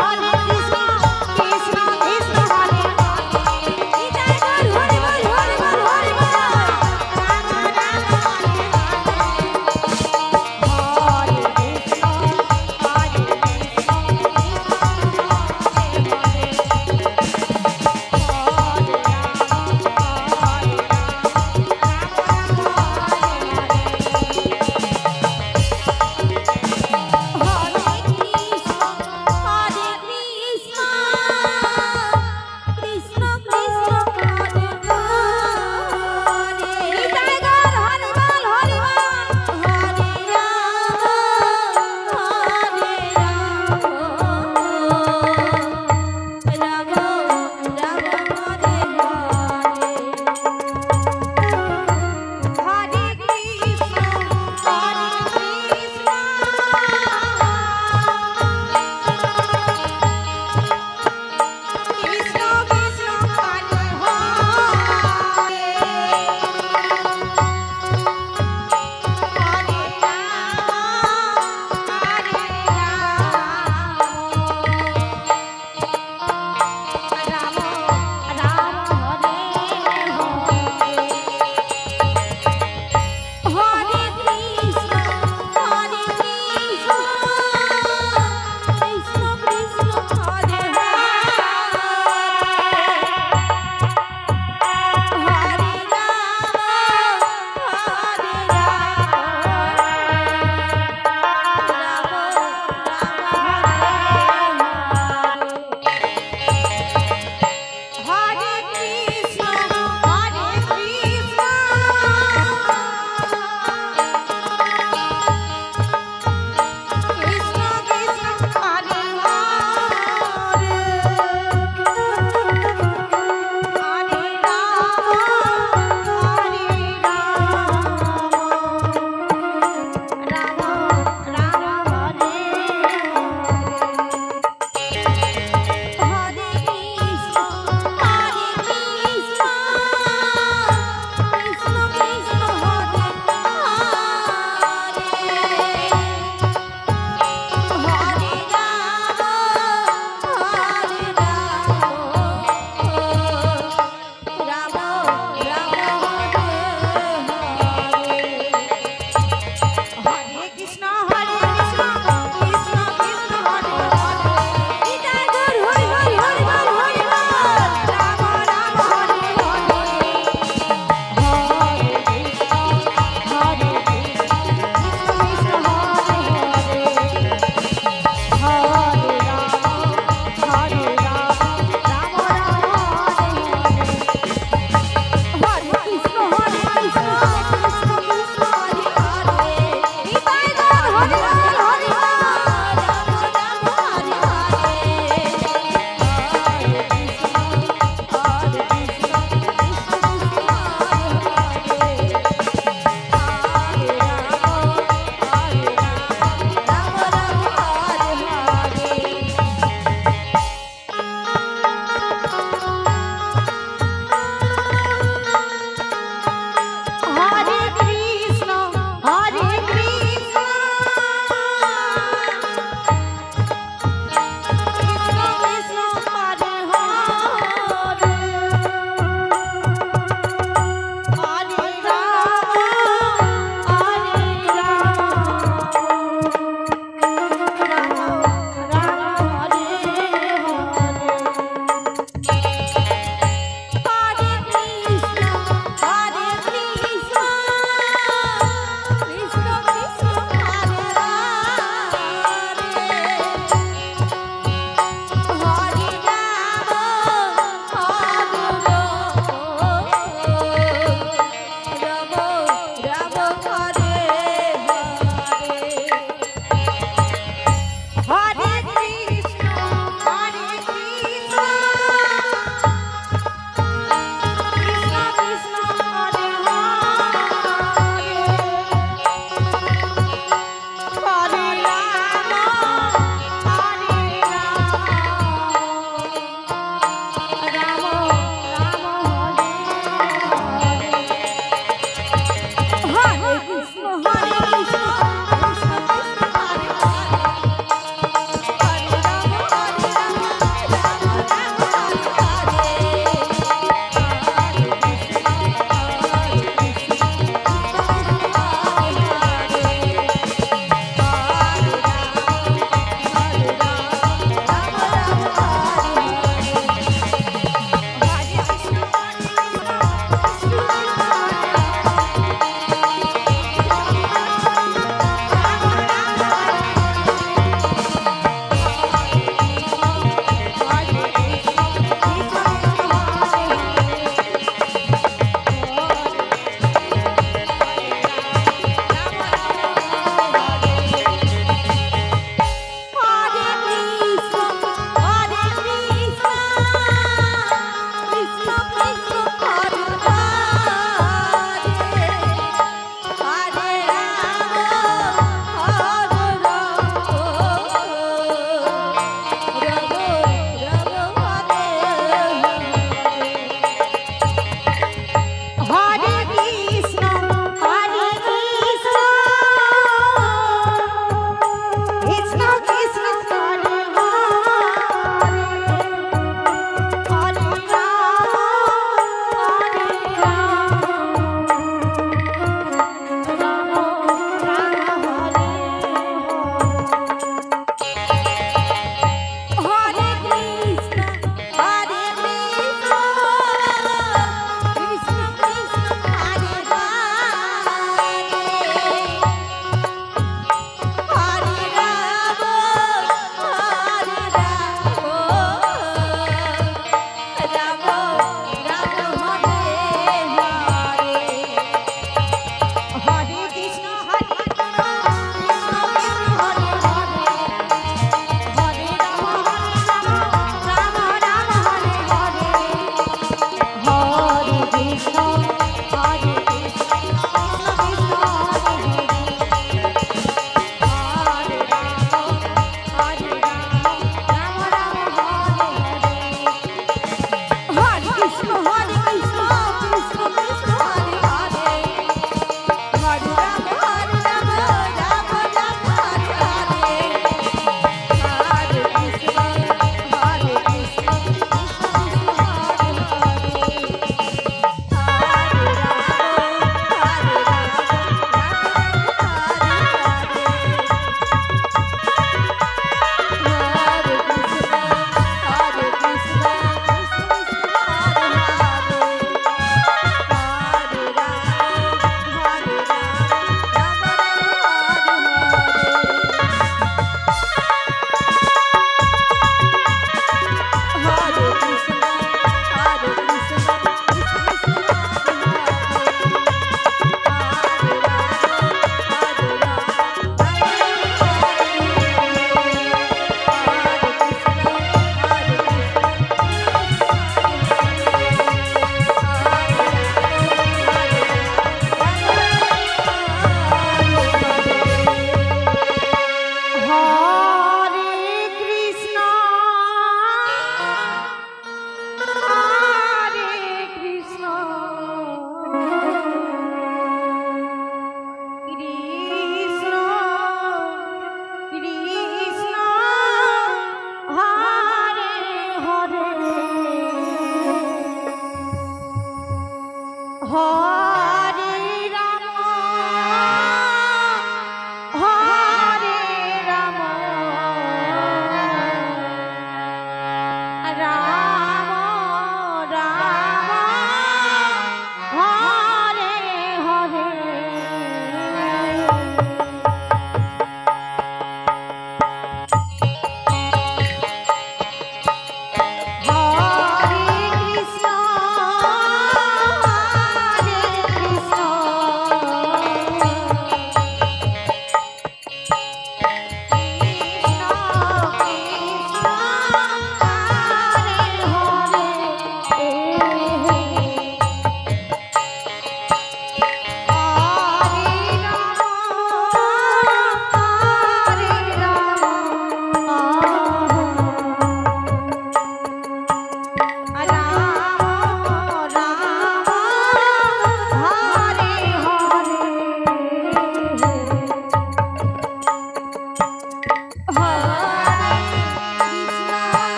हमारी